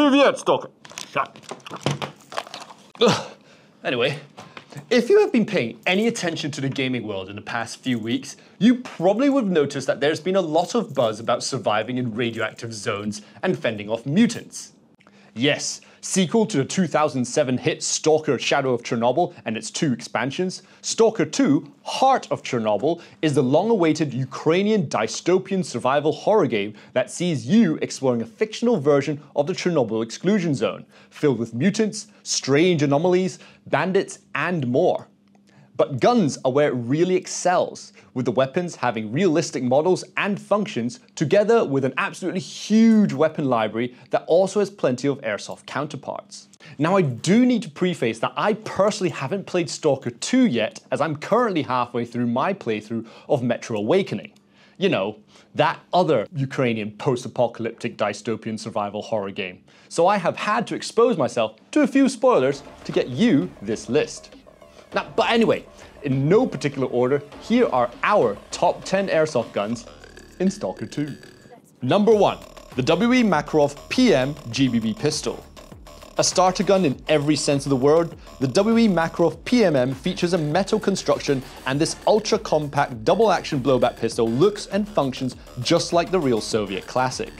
Live yet, Shut. Anyway, if you have been paying any attention to the gaming world in the past few weeks, you probably would have noticed that there's been a lot of buzz about surviving in radioactive zones and fending off mutants. Yes, sequel to the 2007 hit Stalker Shadow of Chernobyl and its two expansions, Stalker 2 Heart of Chernobyl is the long awaited Ukrainian dystopian survival horror game that sees you exploring a fictional version of the Chernobyl exclusion zone, filled with mutants, strange anomalies, bandits, and more. But guns are where it really excels, with the weapons having realistic models and functions, together with an absolutely huge weapon library that also has plenty of airsoft counterparts. Now, I do need to preface that I personally haven't played Stalker 2 yet, as I'm currently halfway through my playthrough of Metro Awakening. You know, that other Ukrainian post apocalyptic dystopian survival horror game. So I have had to expose myself to a few spoilers to get you this list. Now, but anyway, in no particular order, here are our top 10 airsoft guns in Stalker 2. Number 1. The WE Makarov PM GBB pistol. A starter gun in every sense of the word, the WE Makarov PMM features a metal construction and this ultra compact double action blowback pistol looks and functions just like the real Soviet classic.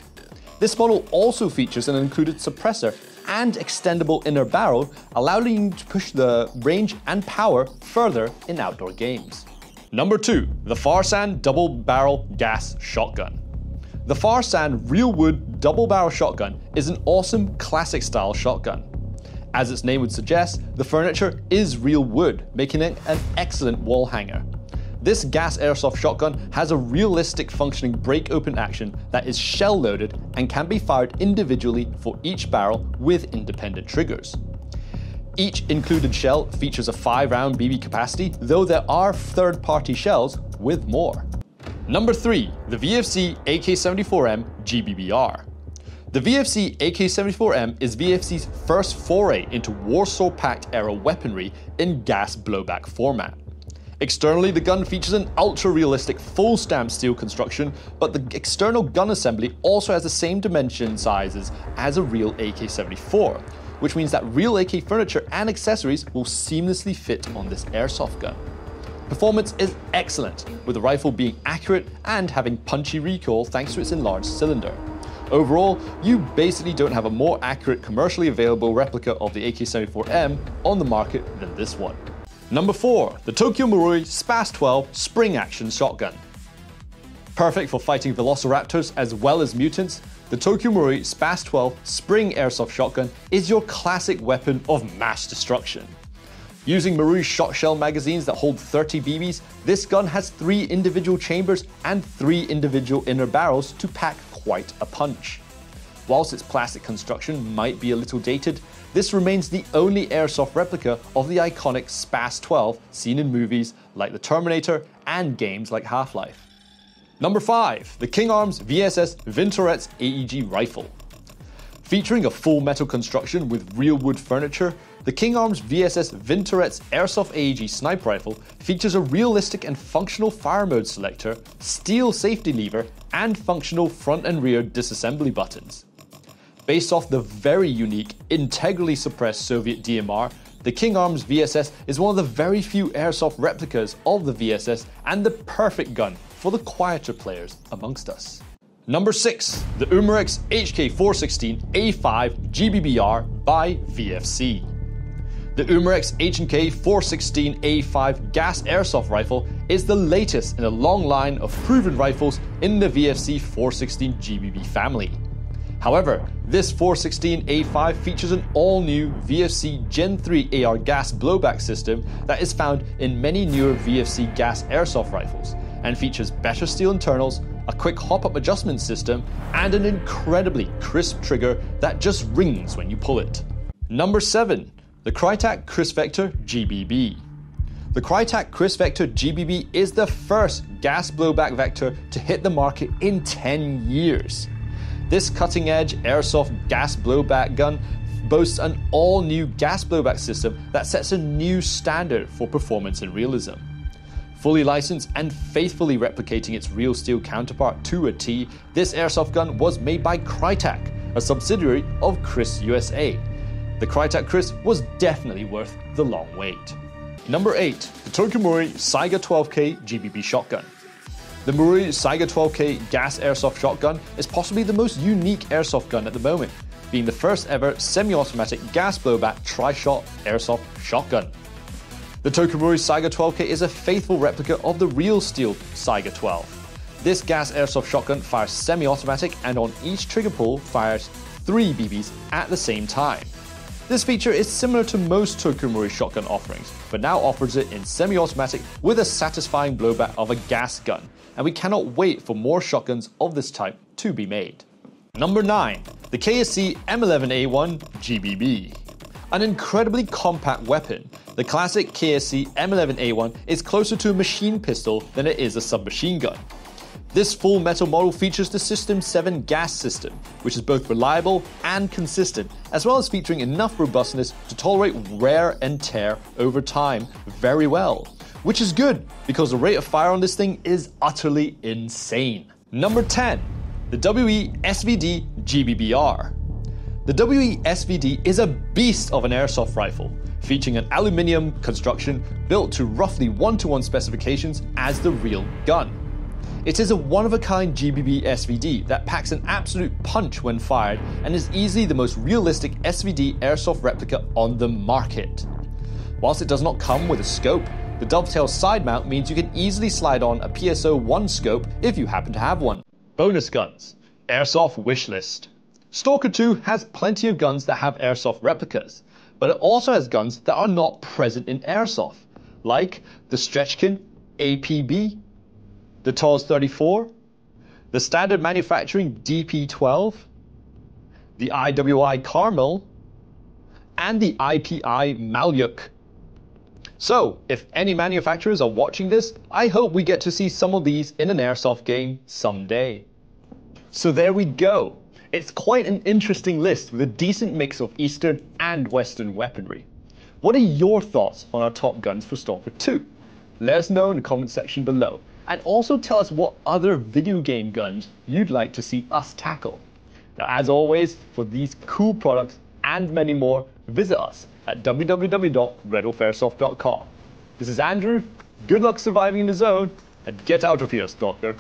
This model also features an included suppressor and extendable inner barrel, allowing you to push the range and power further in outdoor games. Number 2. The Farsan Double Barrel Gas Shotgun. The Farsan Real Wood Double Barrel Shotgun is an awesome classic style shotgun. As its name would suggest, the furniture is real wood, making it an excellent wall hanger. This gas airsoft shotgun has a realistic functioning break open action that is shell loaded and can be fired individually for each barrel with independent triggers. Each included shell features a 5 round BB capacity, though there are third party shells with more. Number 3. The VFC AK-74M GBBR. The VFC AK-74M is VFC's first foray into Warsaw Pact era weaponry in gas blowback format. Externally, the gun features an ultra-realistic full stamp steel construction, but the external gun assembly also has the same dimension sizes as a real AK-74, which means that real AK furniture and accessories will seamlessly fit on this airsoft gun. Performance is excellent, with the rifle being accurate and having punchy recoil thanks to its enlarged cylinder. Overall, you basically don't have a more accurate commercially available replica of the AK-74M on the market than this one. Number 4. The Tokyo Marui SPAS 12 Spring Action Shotgun. Perfect for fighting velociraptors as well as mutants, the Tokyo Marui SPAS 12 Spring Airsoft Shotgun is your classic weapon of mass destruction. Using Marui shot shell magazines that hold 30 BBs, this gun has three individual chambers and three individual inner barrels to pack quite a punch. Whilst its plastic construction might be a little dated, this remains the only airsoft replica of the iconic SPAS 12 seen in movies like The Terminator and games like Half Life. Number 5. The King Arms VSS Vintorets AEG Rifle. Featuring a full metal construction with real wood furniture, the King Arms VSS Vintorets Airsoft AEG Sniper Rifle features a realistic and functional fire mode selector, steel safety lever, and functional front and rear disassembly buttons. Based off the very unique, integrally suppressed Soviet DMR, the King Arms VSS is one of the very few airsoft replicas of the VSS and the perfect gun for the quieter players amongst us. Number 6. The Umarex HK416A5 GBBR by VFC. The Umarex H&K 416A5 gas airsoft rifle is the latest in a long line of proven rifles in the VFC 416 GBB family. However, this 416A5 features an all-new VFC Gen 3 AR gas blowback system that is found in many newer VFC gas airsoft rifles and features better steel internals, a quick hop-up adjustment system, and an incredibly crisp trigger that just rings when you pull it. Number 7. The Krytac Kriss Vector GBB. The Krytac Kriss Vector GBB is the first gas blowback vector to hit the market in 10 years. This cutting edge airsoft gas blowback gun boasts an all new gas blowback system that sets a new standard for performance and realism. Fully licensed and faithfully replicating its real steel counterpart to a T, this airsoft gun was made by Krytac, a subsidiary of Kriss USA. The Krytac Kriss was definitely worth the long wait. Number 8. The Tokyo Marui Saiga 12K GBB Shotgun. The Marui Saiga 12K gas airsoft shotgun is possibly the most unique airsoft gun at the moment, being the first ever semi-automatic gas blowback tri-shot airsoft shotgun. The Tokyo Marui Saiga 12K is a faithful replica of the real steel Saiga 12. This gas airsoft shotgun fires semi-automatic and on each trigger pull fires three BBs at the same time. This feature is similar to most Tokyo Marui shotgun offerings, but now offers it in semi-automatic with a satisfying blowback of a gas gun, and we cannot wait for more shotguns of this type to be made. Number 9. The KSC M11A1 GBB. An incredibly compact weapon, the classic KSC M11A1 is closer to a machine pistol than it is a submachine gun. This full metal model features the System 7 gas system, which is both reliable and consistent, as well as featuring enough robustness to tolerate wear and tear over time very well. Which is good, because the rate of fire on this thing is utterly insane. Number 10. The WE SVD GBBR. The WE SVD is a beast of an airsoft rifle, featuring an aluminium construction built to roughly one to one specifications as the real gun. It is a one of a kind GBB SVD that packs an absolute punch when fired and is easily the most realistic SVD airsoft replica on the market. Whilst it does not come with a scope, the dovetail side mount means you can easily slide on a PSO 1 scope if you happen to have one. Bonus guns Airsoft Wishlist. Stalker 2 has plenty of guns that have airsoft replicas, but it also has guns that are not present in airsoft, like the Stechkin APB, the TOZ 34, the standard manufacturing DP12, the IWI Carmel, and the IPI Malyuk. So, if any manufacturers are watching this, I hope we get to see some of these in an airsoft game someday. So there we go. It's quite an interesting list with a decent mix of Eastern and Western weaponry. What are your thoughts on our top guns for Stalker 2? Let us know in the comment section below, and also tell us what other video game guns you'd like to see us tackle. Now, as always, for these cool products and many more, visit us at www.redwolfairsoft.com. This is Andrew. Good luck surviving in the zone, and get out of here, Stalker.